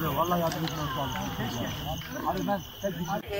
Abi vallahi yardım etmeniz lazım. Abi ben tek bir şey-